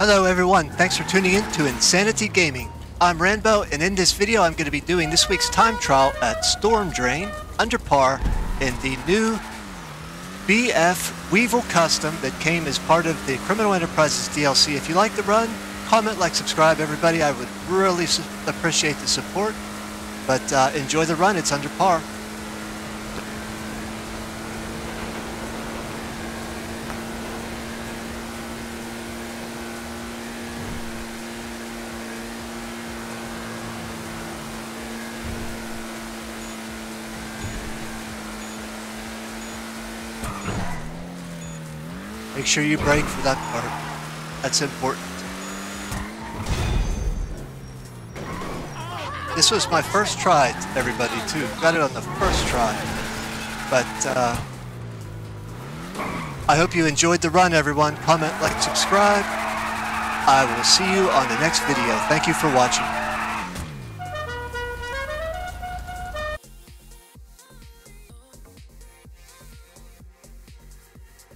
Hello everyone, thanks for tuning in to Insanity Gaming. I'm Ranbo, and in this video I'm going to be doing this week's time trial at Storm Drain, under par, in the new BF Weevil Custom that came as part of the Criminal Enterprises DLC. If you like the run, comment, like, subscribe everybody. I would really appreciate the support. But uh, enjoy the run, it's under par. Make sure you brake for that part. That's important. This was my first try, everybody, too. Got it on the first try. But, uh, I hope you enjoyed the run, everyone. Comment, like, subscribe. I will see you on the next video. Thank you for watching.